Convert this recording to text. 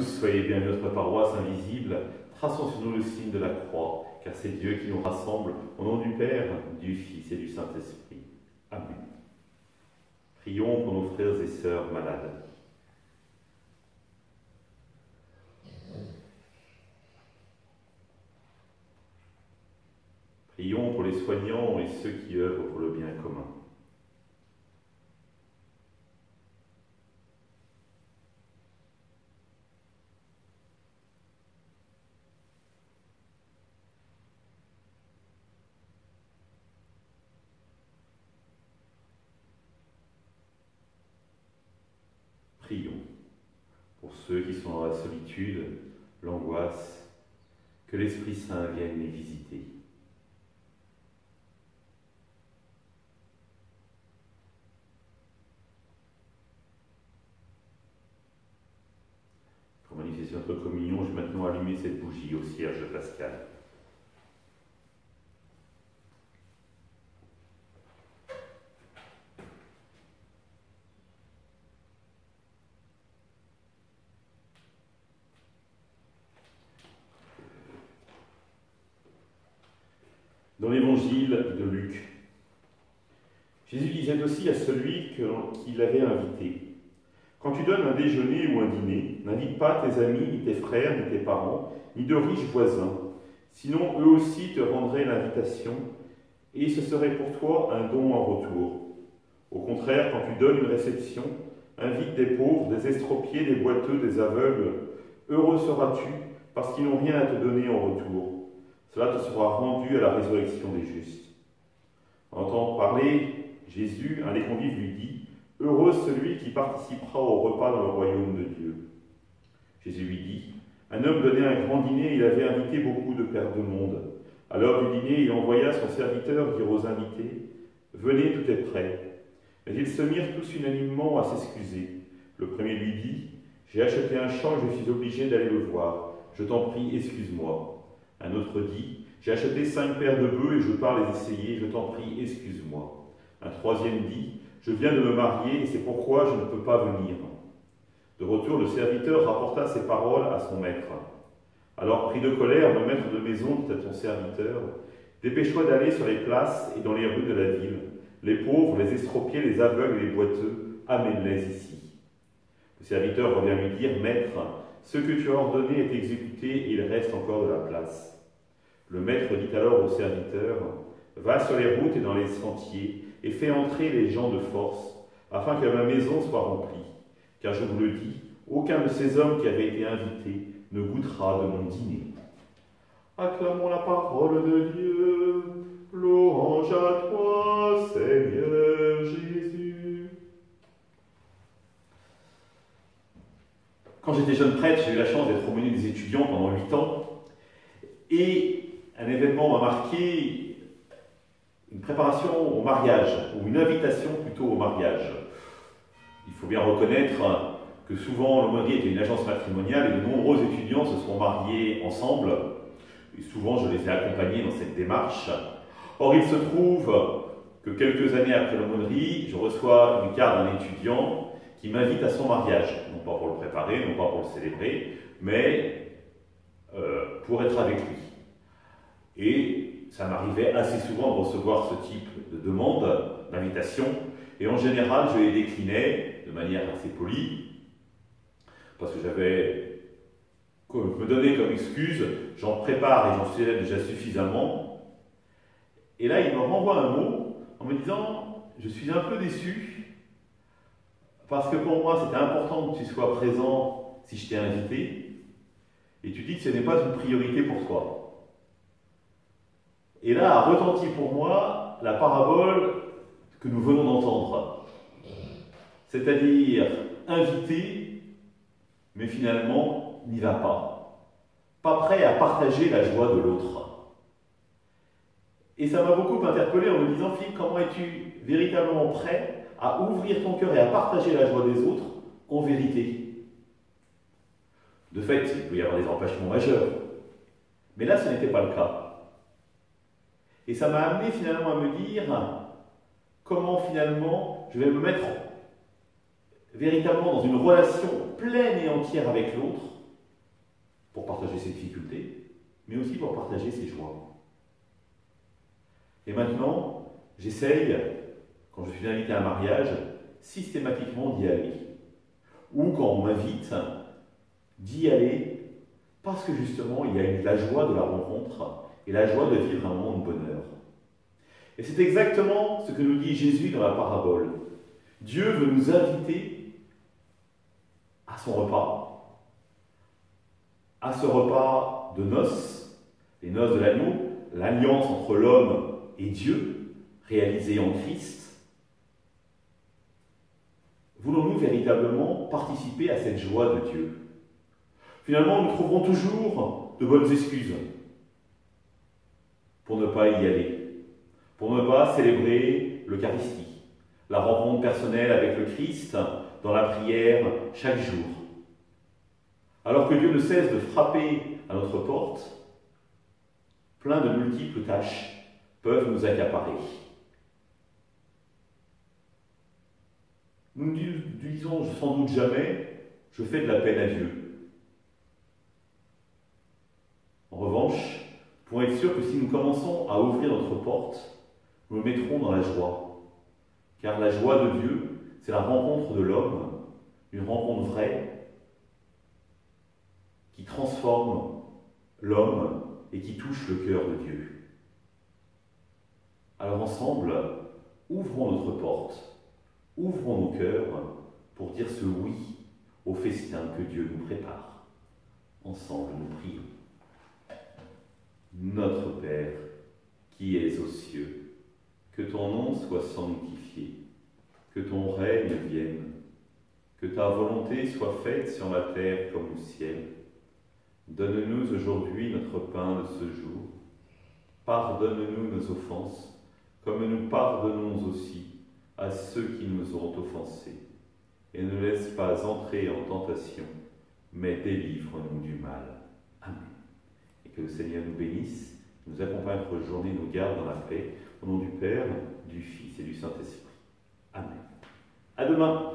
soyez à notre paroisse invisible. Traçons sur nous le signe de la croix, car c'est Dieu qui nous rassemble au nom du Père, du Fils et du Saint-Esprit. Amen. Prions pour nos frères et sœurs malades. Prions pour les soignants et ceux qui œuvrent pour le bien commun. Prions pour ceux qui sont dans la solitude, l'angoisse, que l'Esprit Saint vienne les visiter. Pour manifester notre communion, je vais maintenant allumer cette bougie au cierge pascal. Dans l'évangile de Luc, Jésus disait aussi à celui qu'il avait invité, Quand tu donnes un déjeuner ou un dîner, n'invite pas tes amis, ni tes frères, ni tes parents, ni de riches voisins, sinon eux aussi te rendraient l'invitation, et ce serait pour toi un don en retour. Au contraire, quand tu donnes une réception, invite des pauvres, des estropiés, des boiteux, des aveugles. Heureux seras-tu, parce qu'ils n'ont rien à te donner en retour. Cela te sera rendu à la résurrection des justes. En entendant parler, Jésus, un des convives, lui dit Heureux celui qui participera au repas dans le royaume de Dieu. Jésus lui dit Un homme donnait un grand dîner, il avait invité beaucoup de pères de monde. À l'heure du dîner, il envoya son serviteur dire aux invités Venez, tout est prêt. Mais ils se mirent tous unanimement à s'excuser. Le premier lui dit J'ai acheté un champ, je suis obligé d'aller le voir. Je t'en prie, excuse-moi. Un autre dit, j'ai acheté cinq paires de bœufs et je pars les essayer, je t'en prie, excuse-moi. Un troisième dit, je viens de me marier et c'est pourquoi je ne peux pas venir. De retour, le serviteur rapporta ces paroles à son maître. Alors, pris de colère, le maître de maison dit à ton serviteur, dépêche-toi d'aller sur les places et dans les rues de la ville. Les pauvres, les estropiés, les aveugles et les boiteux, amène-les ici. Le serviteur revient lui dire, Maître, ce que tu as ordonné est exécuté et il reste encore de la place. Le maître dit alors au serviteur, Va sur les routes et dans les sentiers, et fais entrer les gens de force, afin que ma maison soit remplie. Car je vous le dis, aucun de ces hommes qui avaient été invités ne goûtera de mon dîner. Acclamons la parole de Dieu. Louange à toi, Seigneur Jésus. Quand j'étais jeune prêtre, j'ai eu la chance d'être aumônier des étudiants pendant huit ans. Et un événement m'a marqué une préparation au mariage, ou une invitation plutôt au mariage. Il faut bien reconnaître que souvent l'aumônerie était une agence matrimoniale et de nombreux étudiants se sont mariés ensemble. Et souvent je les ai accompagnés dans cette démarche. Or il se trouve que quelques années après l'aumônerie, je reçois une carte d'un étudiant qui m'invite à son mariage, non pas pour le préparer, non pas pour le célébrer, mais euh, pour être avec lui. Et ça m'arrivait assez souvent de recevoir ce type de demande, d'invitation, et en général, je les déclinais de manière assez polie, parce que j'avais, me donnais comme excuse, j'en prépare et j'en sais déjà suffisamment. Et là, il me renvoie un mot en me disant, je suis un peu déçu, parce que pour moi, c'était important que tu sois présent si je t'ai invité, et tu dis que ce n'est pas une priorité pour toi. Et là a retenti pour moi la parabole que nous venons d'entendre. C'est-à-dire invité, mais finalement n'y va pas. Pas prêt à partager la joie de l'autre. Et ça m'a beaucoup interpellé en me disant, Philippe, comment es-tu véritablement prêt à ouvrir ton cœur et à partager la joie des autres en vérité De fait, il peut y avoir des empêchements majeurs. Mais là, ce n'était pas le cas. Et ça m'a amené finalement à me dire comment finalement je vais me mettre véritablement dans une relation pleine et entière avec l'autre pour partager ses difficultés, mais aussi pour partager ses joies. Et maintenant, j'essaye, quand je suis invité à un mariage, systématiquement d'y aller. Ou quand on m'invite, d'y aller parce que justement, il y a la joie de la rencontre et la joie de vivre un moment de bonheur. Et c'est exactement ce que nous dit Jésus dans la parabole. Dieu veut nous inviter à son repas, à ce repas de noces, les noces de l'agneau, l'alliance entre l'homme et Dieu, réalisée en Christ. Voulons-nous véritablement participer à cette joie de Dieu? Finalement, nous trouverons toujours de bonnes excuses pour ne pas y aller, pour ne pas célébrer l'Eucharistie, la rencontre personnelle avec le Christ dans la prière chaque jour. Alors que Dieu ne cesse de frapper à notre porte, plein de multiples tâches peuvent nous accaparer. Nous ne disons sans doute jamais, je fais de la peine à Dieu. En revanche, pour être sûr que si nous commençons à ouvrir notre porte, nous le mettrons dans la joie. Car la joie de Dieu, c'est la rencontre de l'homme, une rencontre vraie, qui transforme l'homme et qui touche le cœur de Dieu. Alors ensemble, ouvrons notre porte, ouvrons nos cœurs pour dire ce oui au festin que Dieu nous prépare. Ensemble, nous prions. Notre Père, qui es aux cieux, que ton nom soit sanctifié, que ton règne vienne, que ta volonté soit faite sur la terre comme au ciel. Donne-nous aujourd'hui notre pain de ce jour. Pardonne-nous nos offenses, comme nous pardonnons aussi à ceux qui nous ont offensés. Et ne laisse pas entrer en tentation, mais délivre-nous du mal. Amen. Que le Seigneur nous bénisse, nous accompagne notre journée, nous garde dans la paix. Au nom du Père, du Fils et du Saint-Esprit. Amen. À demain.